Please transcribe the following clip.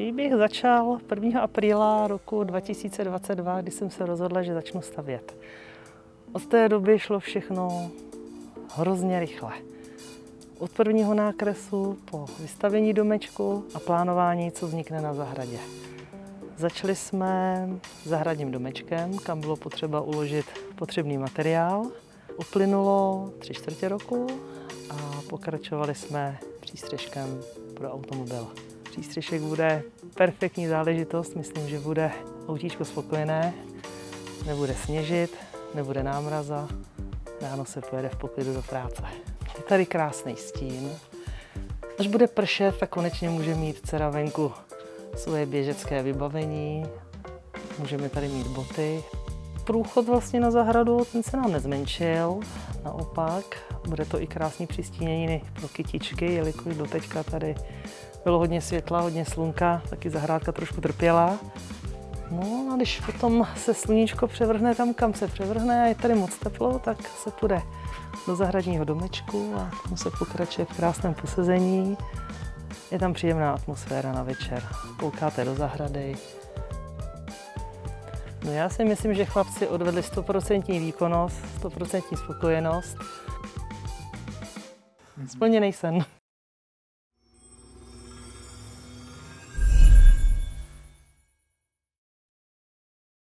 Příběh začal 1. apríla roku 2022, kdy jsem se rozhodla, že začnu stavět. Od té doby šlo všechno hrozně rychle. Od prvního nákresu po vystavení domečku a plánování, co vznikne na zahradě. Začali jsme zahradním domečkem, kam bylo potřeba uložit potřebný materiál. Uplynulo tři čtvrtě roku a pokračovali jsme přístřežkem pro automobil. Přístřešek bude perfektní záležitost, myslím, že bude autíčko spokojené, nebude sněžit, nebude námraza, ráno se pojede v poklidu do práce. Je tady krásný stín. Až bude pršet, tak konečně může mít dcera venku svoje běžecké vybavení, můžeme tady mít boty. Průchod vlastně na zahradu, ten se nám nezmenšil, naopak. Bude to i krásný přistínění pro kytičky, jelikož doteďka tady bylo hodně světla, hodně slunka, taky zahrádka trošku trpěla. No a když potom se sluníčko převrhne tam, kam se převrhne a je tady moc teplo, tak se půjde do zahradního domečku a tam se pokračuje v krásném posezení. Je tam příjemná atmosféra na večer. Koukáte do zahrady. No já si myslím, že chlapci odvedli 100% výkonnost, 100% spokojenost. Splněný sen.